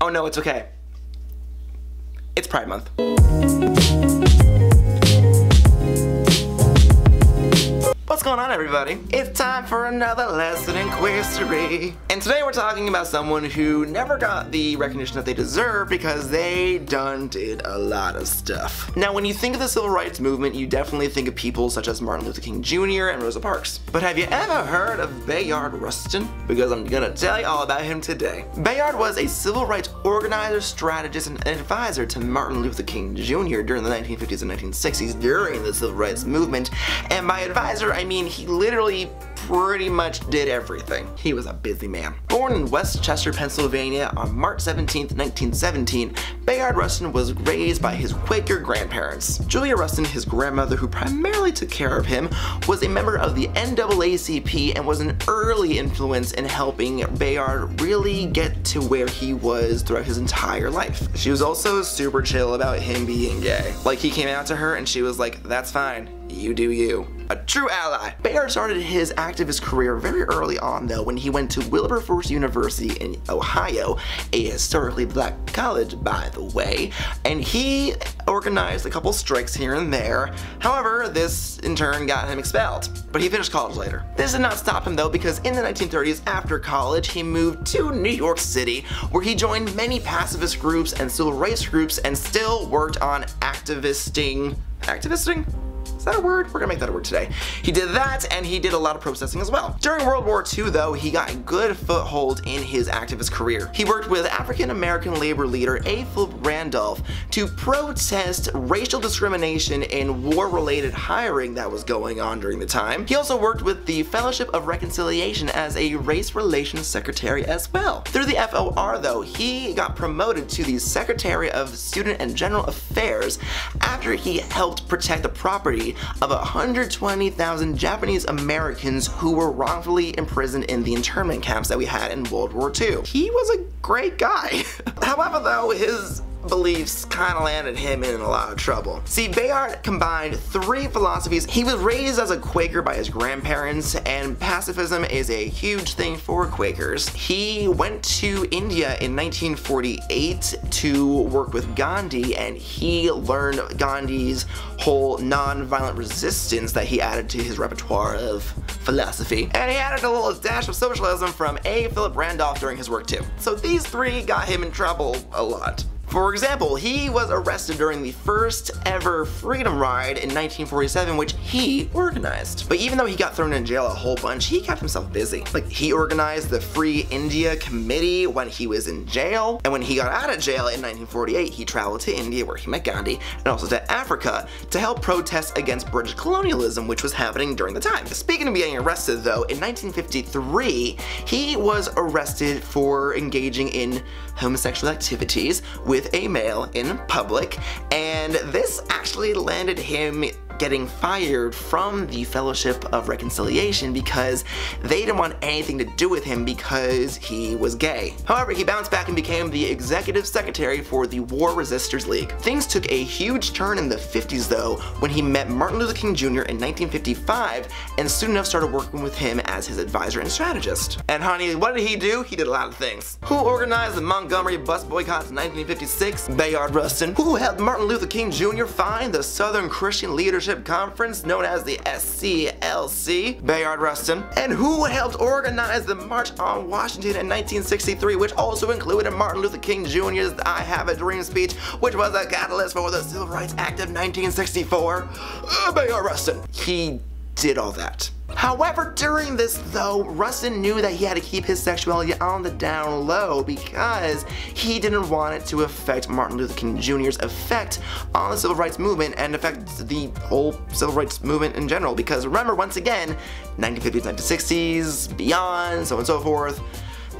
Oh no, it's okay. It's Pride Month. What's going on everybody? It's time for another lesson in queerstory. And today we're talking about someone who never got the recognition that they deserve because they done did a lot of stuff. Now when you think of the civil rights movement, you definitely think of people such as Martin Luther King Jr. and Rosa Parks. But have you ever heard of Bayard Rustin? Because I'm gonna tell you all about him today. Bayard was a civil rights organizer, strategist, and advisor to Martin Luther King Jr. during the 1950s and 1960s during the civil rights movement. And by advisor, I mean he literally pretty much did everything. He was a busy man. Born in West Chester, Pennsylvania on March 17, 1917, Bayard Rustin was raised by his Quaker grandparents. Julia Rustin, his grandmother who primarily took care of him, was a member of the NAACP and was an early influence in helping Bayard really get to where he was throughout his entire life. She was also super chill about him being gay. Like he came out to her and she was like, that's fine, you do you. A true ally. Bayard started his activist career very early on though when he went to Wilberforce University in Ohio, a historically black college by the way, and he organized a couple strikes here and there. However, this in turn got him expelled, but he finished college later. This did not stop him though because in the 1930s after college he moved to New York City where he joined many pacifist groups and civil rights groups and still worked on activisting, activisting? That a word? We're gonna make that a word today. He did that and he did a lot of protesting as well. During World War II though, he got a good foothold in his activist career. He worked with African American labor leader A. Philip Randolph to protest racial discrimination in war-related hiring that was going on during the time. He also worked with the Fellowship of Reconciliation as a race relations secretary as well. Through the FOR though, he got promoted to the Secretary of Student and General Affairs after he helped protect the property of 120,000 Japanese Americans who were wrongfully imprisoned in the internment camps that we had in World War II. He was a great guy. However though, his beliefs kind of landed him in a lot of trouble. See, Bayard combined three philosophies. He was raised as a Quaker by his grandparents, and pacifism is a huge thing for Quakers. He went to India in 1948 to work with Gandhi, and he learned Gandhi's whole non-violent resistance that he added to his repertoire of philosophy. And he added a little dash of socialism from A. Philip Randolph during his work too. So these three got him in trouble a lot. For example, he was arrested during the first ever Freedom Ride in 1947, which he organized. But even though he got thrown in jail a whole bunch, he kept himself busy. Like, he organized the Free India Committee when he was in jail, and when he got out of jail in 1948, he traveled to India where he met Gandhi, and also to Africa to help protest against British colonialism, which was happening during the time. Speaking of being arrested though, in 1953, he was arrested for engaging in homosexual activities with a male in public, and this actually landed him getting fired from the Fellowship of Reconciliation because they didn't want anything to do with him because he was gay. However, he bounced back and became the executive secretary for the War Resisters League. Things took a huge turn in the 50s though when he met Martin Luther King Jr. in 1955 and soon enough started working with him as his advisor and strategist. And honey, what did he do? He did a lot of things. Who organized the Montgomery bus boycotts in 1956? Bayard Rustin. Who helped Martin Luther King Jr. find the Southern Christian Leadership Conference known as the SCLC, Bayard Rustin, and who helped organize the March on Washington in 1963, which also included Martin Luther King Jr.'s I Have a Dream speech, which was a catalyst for the Civil Rights Act of 1964, uh, Bayard Rustin. He did all that. However, during this though, Rustin knew that he had to keep his sexuality on the down low because he didn't want it to affect Martin Luther King Jr.'s effect on the civil rights movement and affect the whole civil rights movement in general because remember, once again, 1950s, 1960s, beyond, so on and so forth,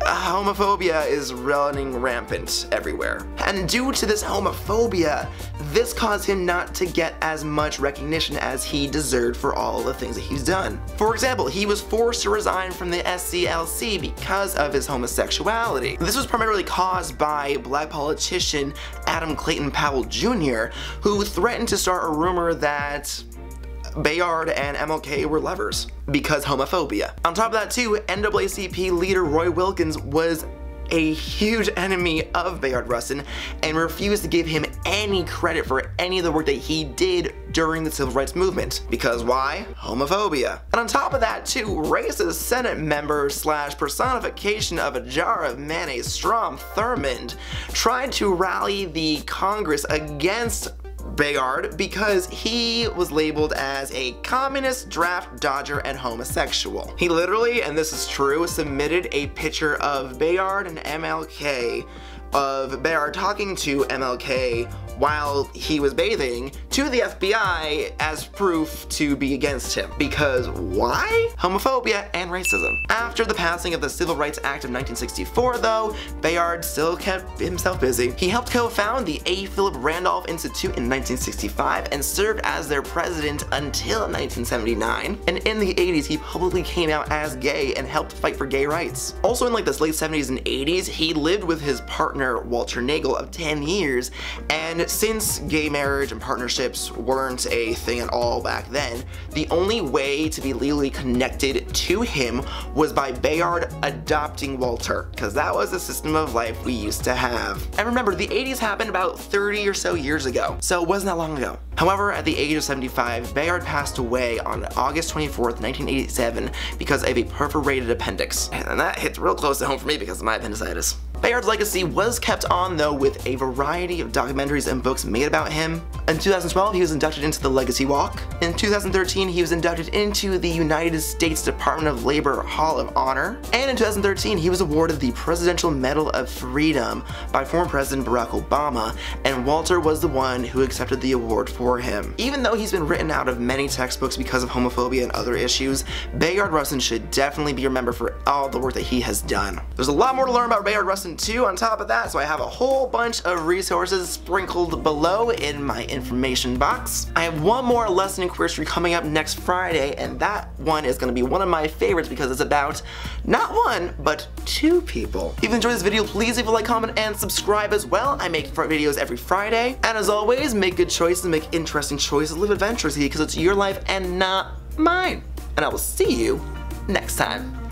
homophobia is running rampant everywhere. And due to this homophobia, this caused him not to get as much recognition as he deserved for all the things that he's done. For example, he was forced to resign from the SCLC because of his homosexuality. This was primarily caused by black politician Adam Clayton Powell Jr., who threatened to start a rumor that Bayard and MLK were lovers because homophobia. On top of that too, NAACP leader Roy Wilkins was a huge enemy of Bayard Rustin and refused to give him any credit for any of the work that he did during the civil rights movement. Because why? Homophobia. And on top of that too, racist Senate member slash personification of a jar of mayonnaise, Strom Thurmond, tried to rally the Congress against Bayard because he was labeled as a communist, draft dodger, and homosexual. He literally, and this is true, submitted a picture of Bayard and MLK of Bayard talking to MLK while he was bathing to the FBI as proof to be against him. Because why? Homophobia and racism. After the passing of the Civil Rights Act of 1964 though, Bayard still kept himself busy. He helped co-found the A. Philip Randolph Institute in 1965 and served as their president until 1979. And in the 80s he publicly came out as gay and helped fight for gay rights. Also in like the late 70s and 80s, he lived with his partner Walter Naegle of 10 years and since gay marriage and partnerships weren't a thing at all back then, the only way to be legally connected to him was by Bayard adopting Walter, because that was the system of life we used to have. And remember, the 80s happened about 30 or so years ago, so it wasn't that long ago. However, at the age of 75, Bayard passed away on August 24th, 1987 because of a perforated appendix. And that hits real close to home for me because of my appendicitis. Bayard's legacy was kept on though with a variety of documentaries and books made about him. In 2012 he was inducted into the Legacy Walk. In 2013 he was inducted into the United States Department of Labor Hall of Honor. And in 2013 he was awarded the Presidential Medal of Freedom by former President Barack Obama and Walter was the one who accepted the award for him. Even though he's been written out of many textbooks because of homophobia and other issues, Bayard Rustin should definitely be remembered for all the work that he has done. There's a lot more to learn about Bayard Rustin too on top of that, so I have a whole bunch of resources sprinkled below in my information box. I have one more lesson in queerstory coming up next Friday, and that one is going to be one of my favorites because it's about not one, but two people. If you enjoyed this video, please leave a like, comment, and subscribe as well. I make videos every Friday, and as always, make good choices, make interesting choices, live adventurously because it's your life and not mine. And I will see you next time.